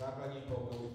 na Pani poseł.